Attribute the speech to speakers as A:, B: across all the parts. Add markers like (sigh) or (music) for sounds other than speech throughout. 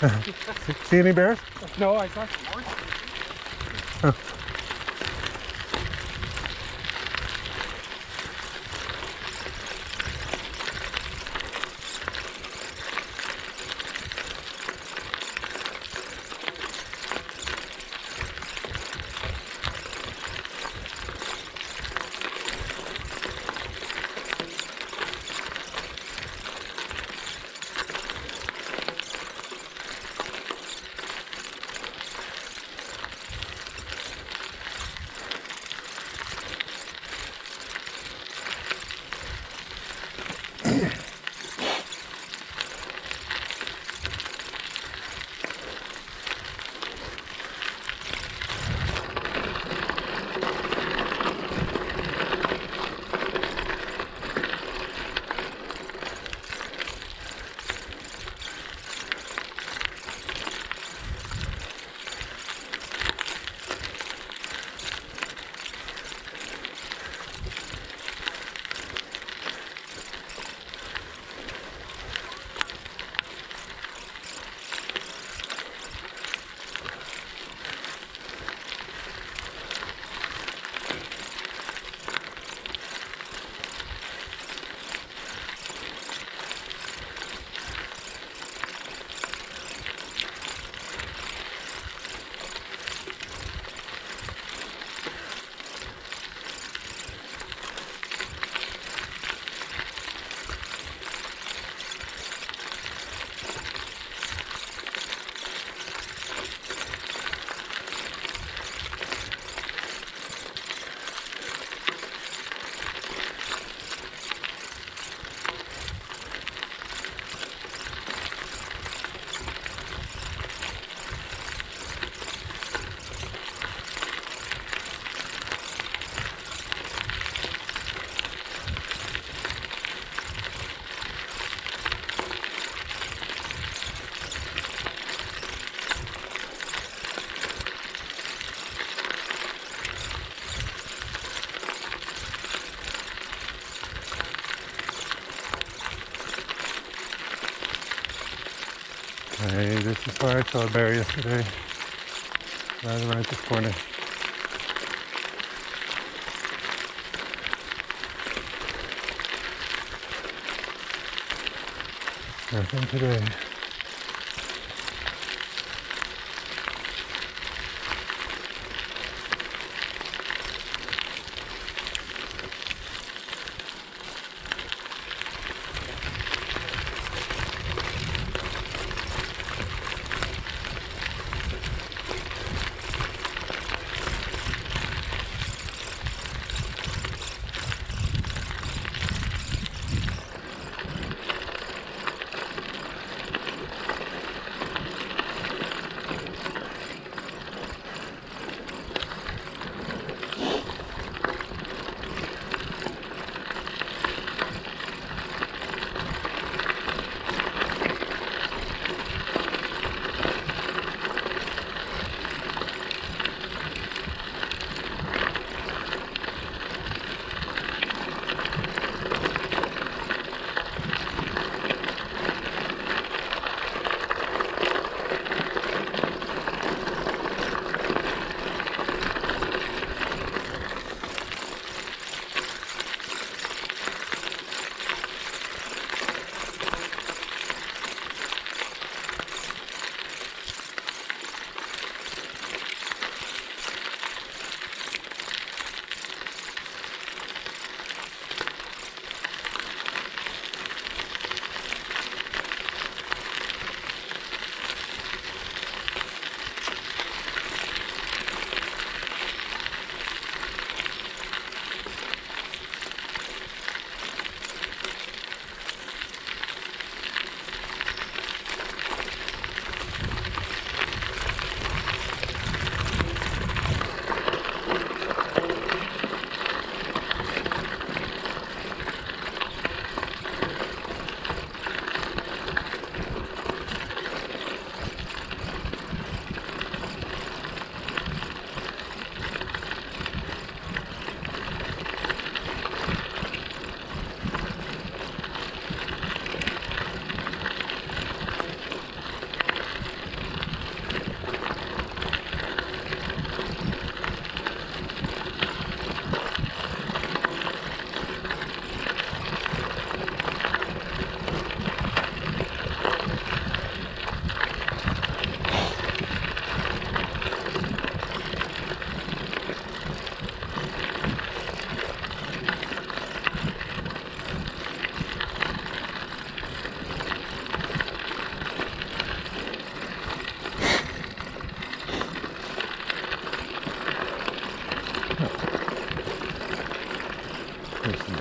A: (laughs) See- any bears?
B: no, I saw
A: Hey, this is where I saw a bear yesterday. Right around this corner. Nothing today.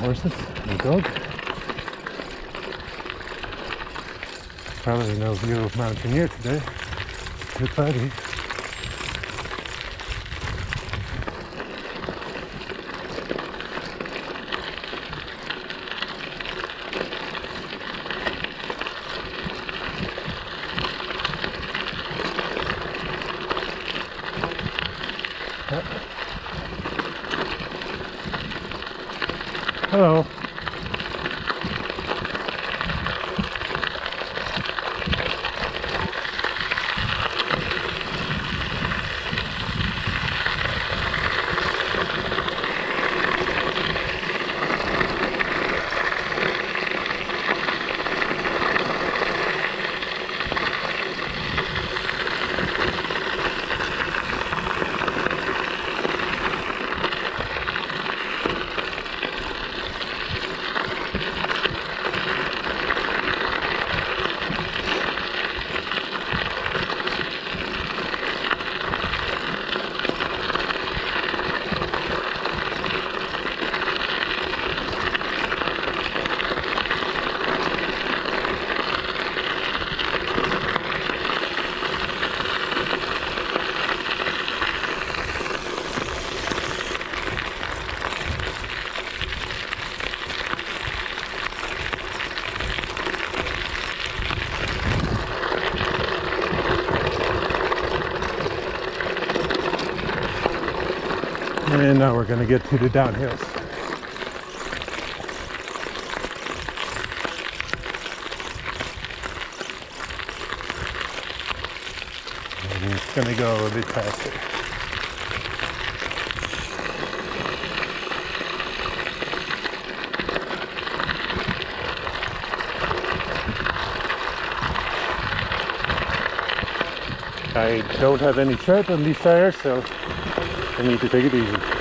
A: Horses a dog. Probably no view of Mount Rainier today. Too cloudy. Hello. And now we're going to get to the downhills. And it's going to go a bit faster. I don't have any tread on these tires, so I need to take it easy.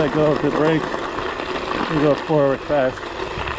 A: Let go of the brake, it goes forward fast.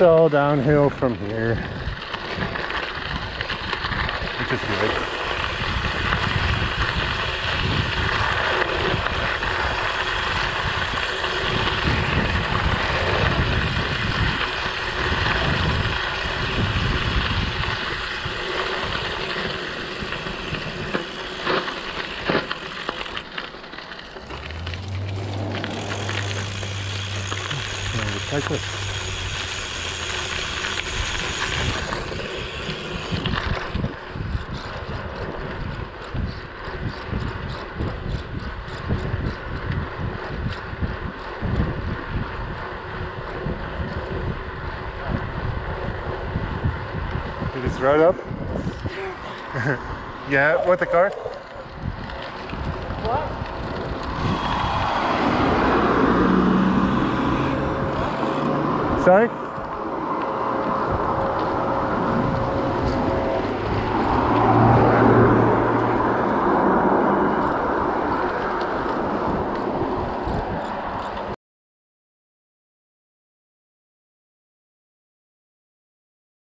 A: All downhill from here. With the car?
B: What?
A: Sorry?